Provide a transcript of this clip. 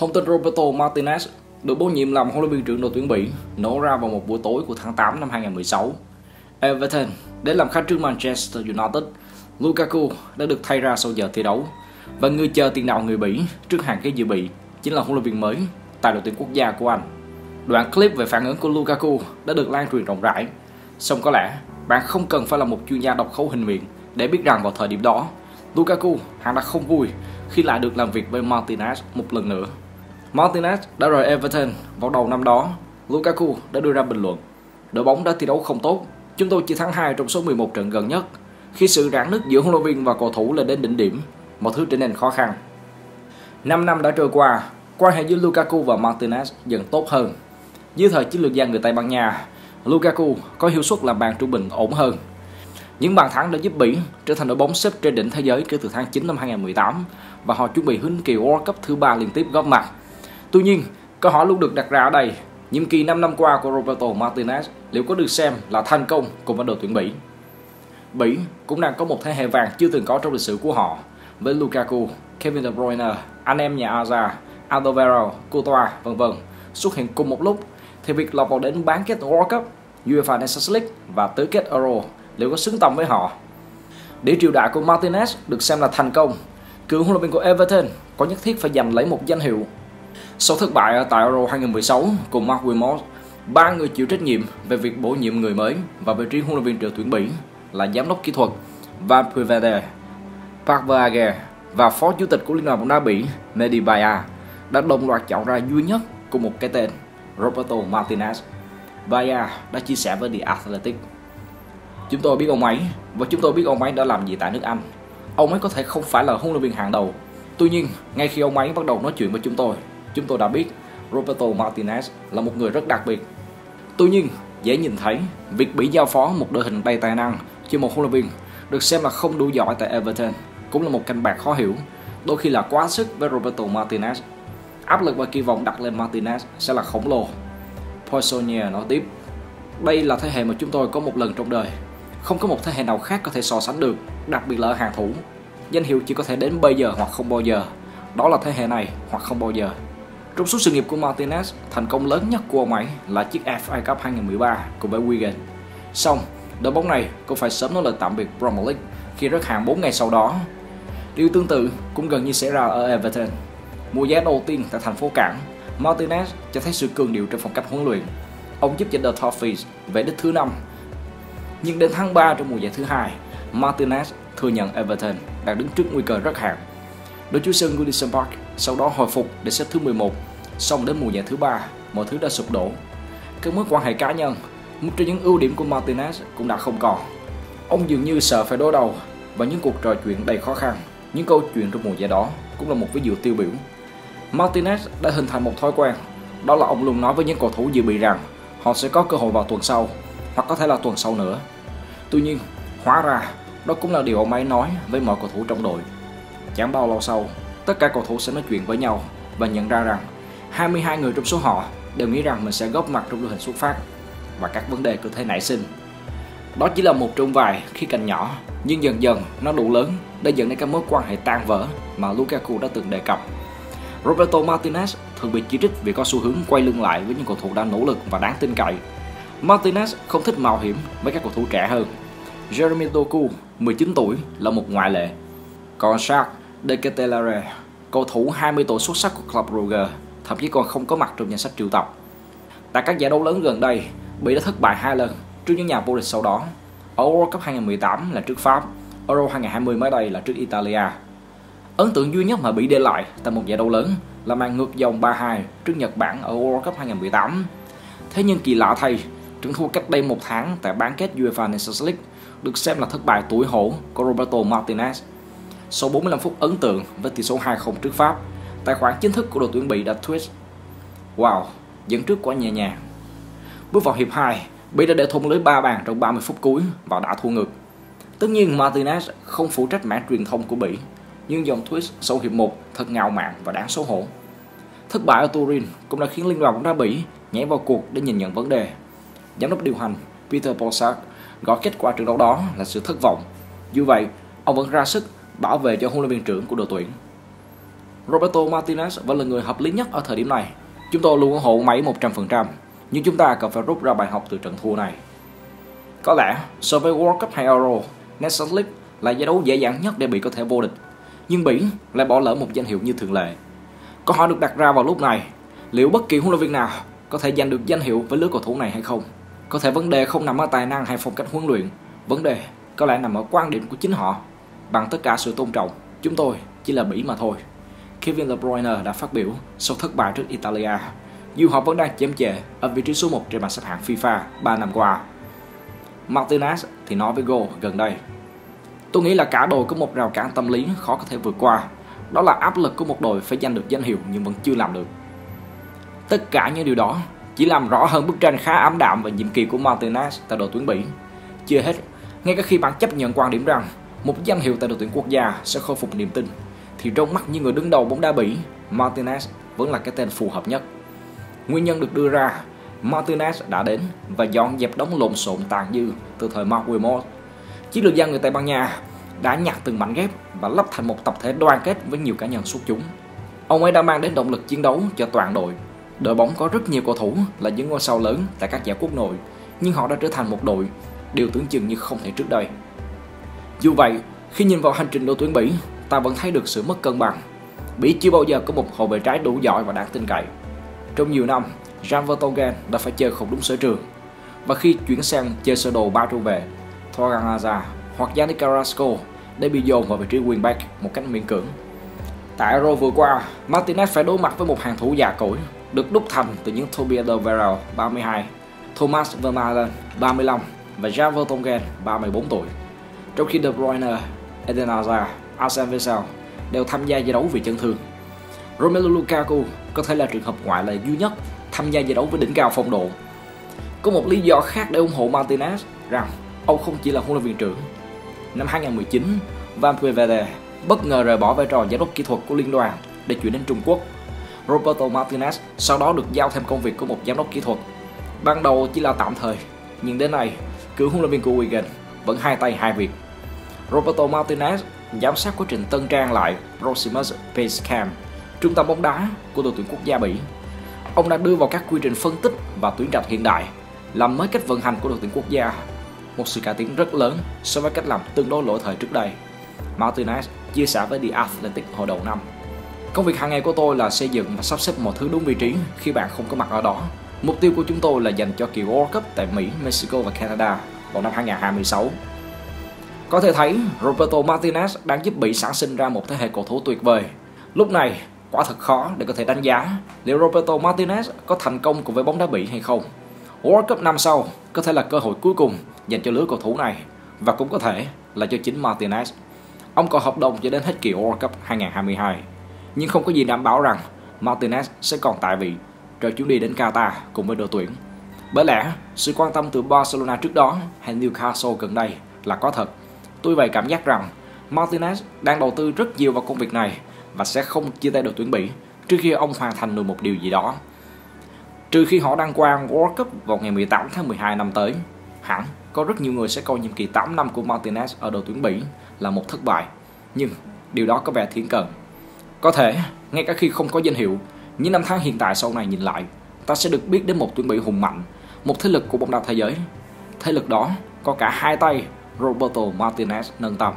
Thông tin Roberto Martinez được bổ nhiệm làm huấn luyện viên trưởng đội tuyển Bỉ nổ ra vào một buổi tối của tháng 8 năm 2016. Everton, đến làm khách trước Manchester United. Lukaku đã được thay ra sau giờ thi đấu và người chờ tiền đạo người Bỉ trước hàng ghế dự bị chính là huấn luyện viên mới tại đội tuyển quốc gia của Anh. Đoạn clip về phản ứng của Lukaku đã được lan truyền rộng rãi. Song có lẽ bạn không cần phải là một chuyên gia đọc khấu hình miệng để biết rằng vào thời điểm đó, Lukaku hắn đã không vui khi lại được làm việc với Martinez một lần nữa. Martinez đã rời Everton vào đầu năm đó. Lukaku đã đưa ra bình luận. Đội bóng đã thi đấu không tốt. Chúng tôi chỉ thắng 2 trong số 11 trận gần nhất. Khi sự rạn nứt giữa huấn luyện viên và cầu thủ lên đến đỉnh điểm, mọi thứ trở nên khó khăn. 5 năm đã trôi qua, quan hệ giữa Lukaku và Martinez dần tốt hơn. Dưới thời chiến lược gia người Tây Ban Nha, Lukaku có hiệu suất làm bàn trung bình ổn hơn. Những bàn thắng đã giúp Bỉ trở thành đội bóng xếp trên đỉnh thế giới kể từ tháng 9 năm 2018 và họ chuẩn bị hứng kỳ World Cup thứ ba liên tiếp góp mặt Tuy nhiên, câu hỏi luôn được đặt ra ở đây, nhiệm kỳ 5 năm qua của Roberto Martinez liệu có được xem là thành công cùng với đội tuyển Bỉ? Bỉ cũng đang có một thế hệ vàng chưa từng có trong lịch sử của họ với Lukaku, Kevin De Bruyne, anh em nhà Aza, Alvaro, Courtois, vân vân xuất hiện cùng một lúc thì việc lọt vào đến bán kết World Cup, UEFA Nations League và tứ kết Euro liệu có xứng tầm với họ? Để triều đại của Martinez được xem là thành công, cựu huấn luyện viên của Everton có nhất thiết phải giành lấy một danh hiệu sau thất bại tại Euro 2016 cùng Mark Wilmot, ba người chịu trách nhiệm về việc bổ nhiệm người mới và vị trí huấn luyện viên trưởng tuyển Bỉ là giám đốc kỹ thuật Van Prevede, Park Verhaeghe và phó chủ tịch của Liên đoàn bóng đá Bỉ Mehdi đã đồng loạt chọn ra duy nhất cùng một cái tên Roberto Martinez. Baya đã chia sẻ với The Athletic. Chúng tôi biết ông ấy và chúng tôi biết ông ấy đã làm gì tại nước Anh. Ông ấy có thể không phải là huấn luyện viên hàng đầu. Tuy nhiên, ngay khi ông ấy bắt đầu nói chuyện với chúng tôi, chúng tôi đã biết Roberto Martinez là một người rất đặc biệt. Tuy nhiên, dễ nhìn thấy việc bị giao phó một đội hình đầy tài năng cho một huấn luyện viên được xem là không đủ giỏi tại Everton cũng là một canh bạc khó hiểu, đôi khi là quá sức với Roberto Martinez. Áp lực và kỳ vọng đặt lên Martinez sẽ là khổng lồ. Poissonier nói tiếp, đây là thế hệ mà chúng tôi có một lần trong đời. Không có một thế hệ nào khác có thể so sánh được, đặc biệt là ở hàng thủ. Danh hiệu chỉ có thể đến bây giờ hoặc không bao giờ. Đó là thế hệ này hoặc không bao giờ. Trong suốt sự nghiệp của Martinez, thành công lớn nhất của ông ấy là chiếc FA Cup 2013 cùng với Wigan. Xong, đội bóng này cũng phải sớm nói lời tạm biệt Premier League khi rớt hạng 4 ngày sau đó. Điều tương tự cũng gần như xảy ra ở Everton. Mùa giải đầu tiên tại thành phố Cảng, Martinez cho thấy sự cường điệu trong phong cách huấn luyện. Ông giúp cho The Toffees về đích thứ năm. Nhưng đến tháng 3 trong mùa giải thứ hai, Martinez thừa nhận Everton đang đứng trước nguy cơ rất hạn. Đội chủ sân Goodison Park sau đó hồi phục để xếp thứ 11, xong đến mùa giải thứ ba, mọi thứ đã sụp đổ. Các mối quan hệ cá nhân, một trong những ưu điểm của Martinez cũng đã không còn. Ông dường như sợ phải đối đầu và những cuộc trò chuyện đầy khó khăn. Những câu chuyện trong mùa giải đó cũng là một ví dụ tiêu biểu. Martinez đã hình thành một thói quen, đó là ông luôn nói với những cầu thủ dự bị rằng họ sẽ có cơ hội vào tuần sau, hoặc có thể là tuần sau nữa. Tuy nhiên, hóa ra đó cũng là điều ông ấy nói với mọi cầu thủ trong đội. Chẳng bao lâu sau, tất cả cầu thủ sẽ nói chuyện với nhau và nhận ra rằng 22 người trong số họ đều nghĩ rằng mình sẽ góp mặt trong đội hình xuất phát và các vấn đề có thể nảy sinh. Đó chỉ là một trong vài khi cành nhỏ, nhưng dần dần nó đủ lớn để dẫn đến các mối quan hệ tan vỡ mà Lukaku đã từng đề cập. Roberto Martinez thường bị chỉ trích vì có xu hướng quay lưng lại với những cầu thủ đã nỗ lực và đáng tin cậy. Martinez không thích mạo hiểm với các cầu thủ trẻ hơn. Jeremy Doku, 19 tuổi, là một ngoại lệ. Còn Shark De Ketelare, cầu thủ 20 tuổi xuất sắc của Club Brugge, thậm chí còn không có mặt trong danh sách triệu tập. Tại các giải đấu lớn gần đây, Bỉ đã thất bại hai lần trước những nhà vô địch sau đó. Ở World Cup 2018 là trước Pháp, Euro 2020 mới đây là trước Italia. Ấn tượng duy nhất mà Bỉ để lại tại một giải đấu lớn là màn ngược dòng 3-2 trước Nhật Bản ở World Cup 2018. Thế nhưng kỳ lạ thay, trận thua cách đây một tháng tại bán kết UEFA Nations League được xem là thất bại tuổi hổ của Roberto Martinez sau 45 phút ấn tượng với tỷ số 2-0 trước Pháp, tài khoản chính thức của đội tuyển Bỉ đã tweet Wow, dẫn trước quá nhẹ nhàng. Bước vào hiệp 2, Bỉ đã để thủng lưới 3 bàn trong 30 phút cuối và đã thua ngược. Tất nhiên Martinez không phụ trách mảng truyền thông của Bỉ, nhưng dòng twist sau hiệp 1 thật ngạo mạn và đáng xấu hổ. Thất bại ở Turin cũng đã khiến Liên đoàn bóng đá Bỉ nhảy vào cuộc để nhìn nhận vấn đề. Giám đốc điều hành Peter Polsak gọi kết quả trận đấu đó là sự thất vọng. Dù vậy, ông vẫn ra sức bảo vệ cho huấn luyện viên trưởng của đội tuyển. Roberto Martinez vẫn là người hợp lý nhất ở thời điểm này. Chúng tôi luôn ủng hộ máy 100%, nhưng chúng ta cần phải rút ra bài học từ trận thua này. Có lẽ, so với World Cup hay Euro, Nations League là giải đấu dễ dàng nhất để bị có thể vô địch. Nhưng Bỉ lại bỏ lỡ một danh hiệu như thường lệ. Câu hỏi được đặt ra vào lúc này, liệu bất kỳ huấn luyện viên nào có thể giành được danh hiệu với lứa cầu thủ này hay không? Có thể vấn đề không nằm ở tài năng hay phong cách huấn luyện, vấn đề có lẽ nằm ở quan điểm của chính họ. Bằng tất cả sự tôn trọng, chúng tôi chỉ là Bỉ mà thôi. Kevin De Bruyne đã phát biểu sau thất bại trước Italia, dù họ vẫn đang chém chệ ở vị trí số 1 trên bảng xếp hạng FIFA 3 năm qua. Martinez thì nói với Go gần đây. Tôi nghĩ là cả đội có một rào cản tâm lý khó có thể vượt qua. Đó là áp lực của một đội phải giành được danh hiệu nhưng vẫn chưa làm được. Tất cả những điều đó chỉ làm rõ hơn bức tranh khá ám đạm về nhiệm kỳ của Martinez tại đội tuyển Bỉ. Chưa hết, ngay cả khi bạn chấp nhận quan điểm rằng một danh hiệu tại đội tuyển quốc gia sẽ khôi phục niềm tin, thì trong mắt những người đứng đầu bóng đá Bỉ, Martinez vẫn là cái tên phù hợp nhất. Nguyên nhân được đưa ra, Martinez đã đến và dọn dẹp đống lộn xộn tàn dư từ thời Mark Wilmot. Chiến lược gia người Tây Ban Nha đã nhặt từng mảnh ghép và lắp thành một tập thể đoàn kết với nhiều cá nhân xuất chúng. Ông ấy đã mang đến động lực chiến đấu cho toàn đội Đội bóng có rất nhiều cầu thủ là những ngôi sao lớn tại các giải quốc nội, nhưng họ đã trở thành một đội điều tưởng chừng như không thể trước đây. Dù vậy, khi nhìn vào hành trình đội tuyển Bỉ, ta vẫn thấy được sự mất cân bằng. Bỉ chưa bao giờ có một hậu vệ trái đủ giỏi và đáng tin cậy. Trong nhiều năm, Jan Vertonghen đã phải chơi không đúng sở trường. Và khi chuyển sang chơi sơ đồ ba trụ về. Thorgan Hazard hoặc Yannick Carrasco để bị dồn vào vị trí wingback một cách miễn cưỡng. Tại Euro vừa qua, Martinez phải đối mặt với một hàng thủ già cỗi được đúc thành từ những Tobias Alderweireld 32, Thomas Vermaelen 35 và Jan Vertonghen 34 tuổi. Trong khi De Bruyne, Eden Hazard, Arsene Wenger đều tham gia giải đấu vì chấn thương. Romelu Lukaku có thể là trường hợp ngoại lệ duy nhất tham gia giải đấu với đỉnh cao phong độ. Có một lý do khác để ủng hộ Martinez rằng ông không chỉ là huấn luyện viên trưởng. Năm 2019, Van Pueverde bất ngờ rời bỏ vai trò giám đốc kỹ thuật của liên đoàn để chuyển đến Trung Quốc Roberto Martinez sau đó được giao thêm công việc của một giám đốc kỹ thuật. Ban đầu chỉ là tạm thời, nhưng đến nay, cựu huấn luyện viên của Wigan vẫn hai tay hai việc. Roberto Martinez giám sát quá trình tân trang lại Proximus Base Camp, trung tâm bóng đá của đội tuyển quốc gia Bỉ. Ông đã đưa vào các quy trình phân tích và tuyển trạch hiện đại, làm mới cách vận hành của đội tuyển quốc gia. Một sự cải tiến rất lớn so với cách làm tương đối lỗi thời trước đây. Martinez chia sẻ với The Athletic hồi đầu năm. Công việc hàng ngày của tôi là xây dựng và sắp xếp mọi thứ đúng vị trí khi bạn không có mặt ở đó. Mục tiêu của chúng tôi là dành cho kỳ World Cup tại Mỹ, Mexico và Canada vào năm 2026. Có thể thấy, Roberto Martinez đang giúp Bỉ sản sinh ra một thế hệ cầu thủ tuyệt vời. Lúc này, quả thật khó để có thể đánh giá liệu Roberto Martinez có thành công cùng với bóng đá Bỉ hay không. World Cup năm sau có thể là cơ hội cuối cùng dành cho lứa cầu thủ này và cũng có thể là cho chính Martinez. Ông còn hợp đồng cho đến hết kỳ World Cup 2022 nhưng không có gì đảm bảo rằng Martinez sẽ còn tại vị cho chuyến đi đến Qatar cùng với đội tuyển. Bởi lẽ, sự quan tâm từ Barcelona trước đó hay Newcastle gần đây là có thật. Tôi vậy cảm giác rằng Martinez đang đầu tư rất nhiều vào công việc này và sẽ không chia tay đội tuyển Bỉ trước khi ông hoàn thành được một điều gì đó. Trừ khi họ đăng quang World Cup vào ngày 18 tháng 12 năm tới, hẳn có rất nhiều người sẽ coi nhiệm kỳ 8 năm của Martinez ở đội tuyển Bỉ là một thất bại. Nhưng điều đó có vẻ thiển cận có thể, ngay cả khi không có danh hiệu, những năm tháng hiện tại sau này nhìn lại, ta sẽ được biết đến một tuyển Bỉ hùng mạnh, một thế lực của bóng đá thế giới. Thế lực đó có cả hai tay Roberto Martinez nâng tầm.